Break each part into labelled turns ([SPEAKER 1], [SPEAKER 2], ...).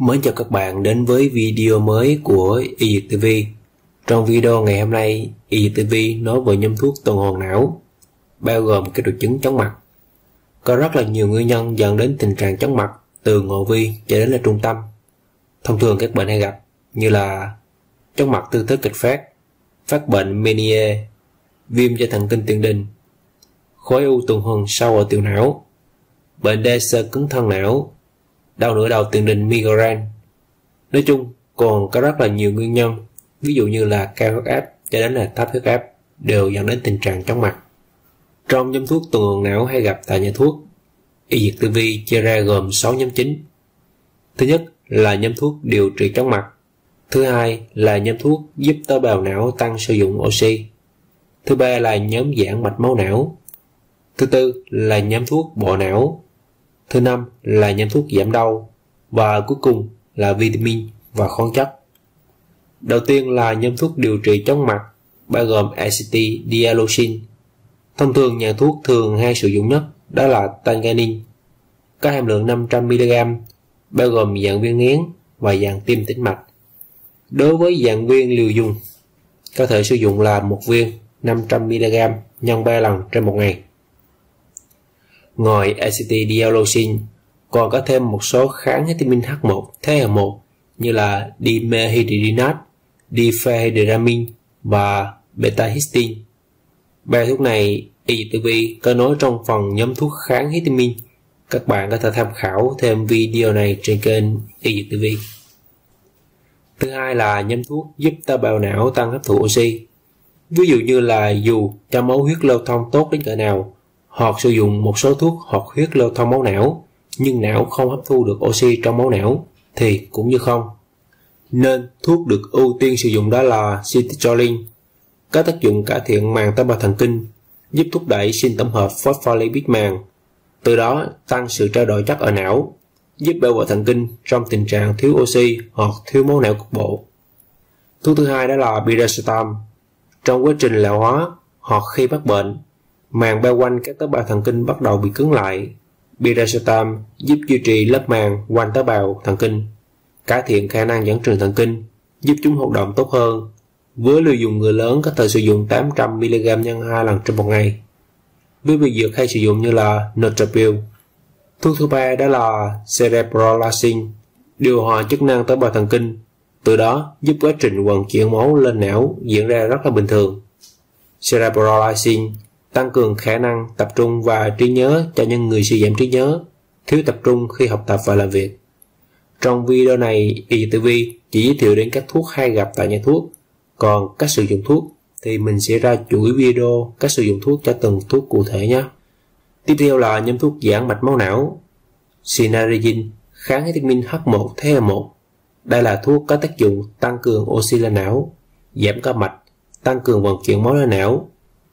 [SPEAKER 1] mới chào các bạn đến với video mới của Y Trong video ngày hôm nay, Y nói về nhóm thuốc tuần hoàn não, bao gồm các triệu chứng chóng mặt. Có rất là nhiều nguyên nhân dẫn đến tình trạng chóng mặt từ ngoại vi cho đến là trung tâm. Thông thường các bệnh hay gặp như là chóng mặt tư thế kịch phát, phát bệnh Meniere, viêm cho thần kinh tiền đình, khối u tuần hoàn sâu ở tiểu não, bệnh đe sơ cứng thân não, đau nửa đầu tiền đình migraine. Nói chung, còn có rất là nhiều nguyên nhân, ví dụ như là cao huyết áp cho đến là thấp huyết áp đều dẫn đến tình trạng chóng mặt. Trong nhóm thuốc tuần hoàn não hay gặp tại nhà thuốc, y dược tư vi chia ra gồm 6 nhóm chính. Thứ nhất là nhóm thuốc điều trị chóng mặt. Thứ hai là nhóm thuốc giúp tế bào não tăng sử dụng oxy. Thứ ba là nhóm giãn mạch máu não. Thứ tư là nhóm thuốc bộ não Thứ năm là nhóm thuốc giảm đau và cuối cùng là vitamin và khoáng chất. Đầu tiên là nhóm thuốc điều trị chóng mặt, bao gồm acetyldiallosin. Thông thường nhà thuốc thường hay sử dụng nhất đó là tanganin, có hàm lượng 500mg bao gồm dạng viên nén và dạng tiêm tĩnh mạch. Đối với dạng viên liều dùng, có thể sử dụng là một viên 500mg nhân 3 lần trên một ngày. Ngoài acetyldiallosin, còn có thêm một số kháng histamine H1 thế hệ 1 như là dimethylhydrinate, diphenhydramine và beta-histine. Ba thuốc này EGTV có nói trong phần nhóm thuốc kháng histamine. Các bạn có thể tham khảo thêm video này trên kênh EGTV. Thứ hai là nhóm thuốc giúp tế bào não tăng hấp thụ oxy. Ví dụ như là dù cho máu huyết lưu thông tốt đến cỡ nào, hoặc sử dụng một số thuốc hoặc huyết lưu thông máu não nhưng não không hấp thu được oxy trong máu não thì cũng như không. Nên thuốc được ưu tiên sử dụng đó là citrulline có tác dụng cải thiện màng tế bào thần kinh, giúp thúc đẩy sinh tổng hợp phospholipid màng, từ đó tăng sự trao đổi chất ở não, giúp bảo vệ thần kinh trong tình trạng thiếu oxy hoặc thiếu máu não cục bộ. Thuốc thứ hai đó là piracetam. Trong quá trình lão hóa hoặc khi mắc bệnh, Màng bao quanh các tế bào thần kinh bắt đầu bị cứng lại. Piracetam giúp duy trì lớp màng quanh tế bào thần kinh, cải thiện khả năng dẫn truyền thần kinh, giúp chúng hoạt động tốt hơn. Với liều dùng người lớn có thể sử dụng 800mg nhân 2 lần trên một ngày. Với vị dược hay sử dụng như là Nutrapil. Thuốc thứ ba đó là Cerebrolaxin, điều hòa chức năng tế bào thần kinh, từ đó giúp quá trình vận chuyển máu lên não diễn ra rất là bình thường. Cerebrolaxin tăng cường khả năng tập trung và trí nhớ cho những người suy giảm trí nhớ, thiếu tập trung khi học tập và làm việc. Trong video này, ETV chỉ giới thiệu đến các thuốc hay gặp tại nhà thuốc, còn cách sử dụng thuốc thì mình sẽ ra chuỗi video cách sử dụng thuốc cho từng thuốc cụ thể nhé. Tiếp theo là nhóm thuốc giãn mạch máu não, Sinarizin, kháng histamine H1 thế hệ 1. Đây là thuốc có tác dụng tăng cường oxy lên não, giảm ca mạch, tăng cường vận chuyển máu lên não,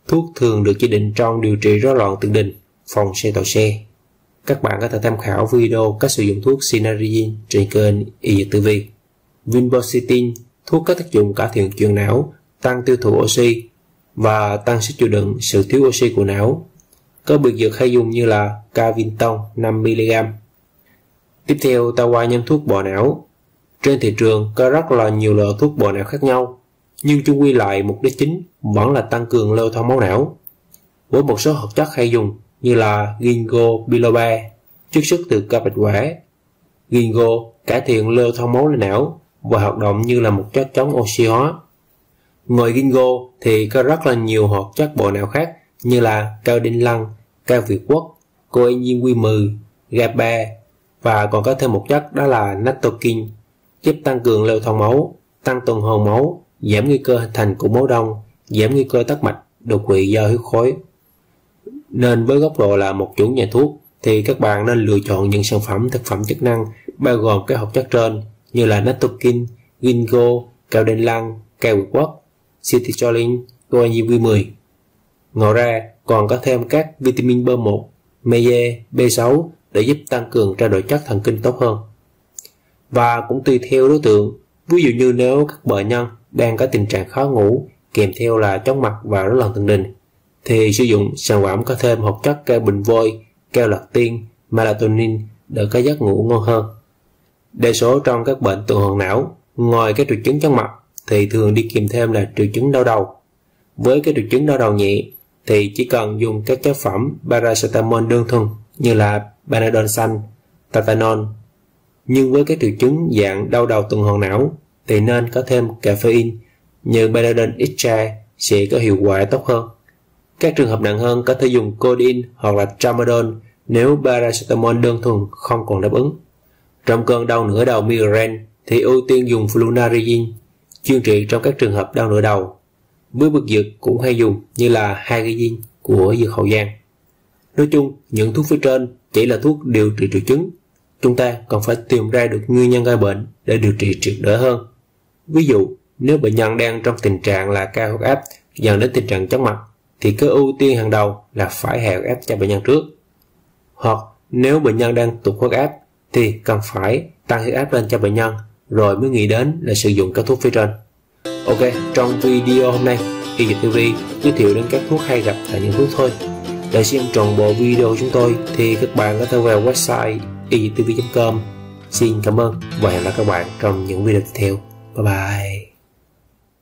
[SPEAKER 1] Thuốc thường được chỉ định trong điều trị rối loạn tiền đình, phòng xe tàu xe. Các bạn có thể tham khảo video cách sử dụng thuốc Sinarizin trên kênh Y Dược Tử Vi. Vinboxitin, thuốc có tác dụng cải thiện truyền não, tăng tiêu thụ oxy và tăng sức chịu đựng sự thiếu oxy của não. Có biệt dược hay dùng như là Cavinton 5mg. Tiếp theo ta qua nhóm thuốc bò não. Trên thị trường có rất là nhiều loại thuốc bò não khác nhau nhưng chung quy lại mục đích chính vẫn là tăng cường lưu thông máu não. Với một số hợp chất hay dùng như là ginkgo biloba, chiết xuất từ cây bạch quả. Ginkgo cải thiện lưu thông máu lên não và hoạt động như là một chất chống oxy hóa. Ngoài ginkgo thì có rất là nhiều hoạt chất bộ não khác như là cao đinh lăng, cao việt quốc, coenzyme Q10, GABA và còn có thêm một chất đó là natokin giúp tăng cường lưu thông máu, tăng tuần hoàn máu giảm nguy cơ hình thành cục máu đông, giảm nguy cơ tắc mạch, đột quỵ do huyết khối. Nên với góc độ là một chủ nhà thuốc thì các bạn nên lựa chọn những sản phẩm thực phẩm chức năng bao gồm các hợp chất trên như là natokin, ginkgo, cao đen lăng, cao quất, quốc, citrullin, coenzyme 10. Ngoài ra còn có thêm các vitamin B1, Meye, B6 để giúp tăng cường trao đổi chất thần kinh tốt hơn. Và cũng tùy theo đối tượng, ví dụ như nếu các bệnh nhân đang có tình trạng khó ngủ kèm theo là chóng mặt và rối loạn thần đình thì sử dụng sản phẩm có thêm hoạt chất keo bình vôi, keo lạc tiên, melatonin để có giấc ngủ ngon hơn. Đa số trong các bệnh tuần hoàn não, ngoài các triệu chứng chóng mặt thì thường đi kèm thêm là triệu chứng đau đầu. Với các triệu chứng đau đầu nhẹ thì chỉ cần dùng các chế phẩm paracetamol đơn thuần như là Panadol xanh, Tatanol. Nhưng với các triệu chứng dạng đau đầu tuần hoàn não thì nên có thêm caffeine như Panadol extra sẽ có hiệu quả tốt hơn. Các trường hợp nặng hơn có thể dùng codeine hoặc là tramadol nếu paracetamol đơn thuần không còn đáp ứng. Trong cơn đau nửa đầu migraine thì ưu tiên dùng flunarizine chuyên trị trong các trường hợp đau nửa đầu. Với bực dược cũng hay dùng như là hagizin của dược hậu giang. Nói chung, những thuốc phía trên chỉ là thuốc điều trị triệu chứng. Chúng ta còn phải tìm ra được nguyên nhân gây bệnh để điều trị triệt để hơn. Ví dụ, nếu bệnh nhân đang trong tình trạng là cao huyết áp dẫn đến tình trạng chóng mặt thì cơ ưu tiên hàng đầu là phải hạ huyết áp cho bệnh nhân trước. Hoặc nếu bệnh nhân đang tụt huyết áp thì cần phải tăng huyết áp lên cho bệnh nhân rồi mới nghĩ đến là sử dụng các thuốc phía trên. Ok, trong video hôm nay, Y Dịch TV giới thiệu đến các thuốc hay gặp tại những thuốc thôi. Để xem trọn bộ video của chúng tôi thì các bạn có thể vào website ytv.com. Xin cảm ơn và hẹn gặp lại các bạn trong những video tiếp theo. 拜拜。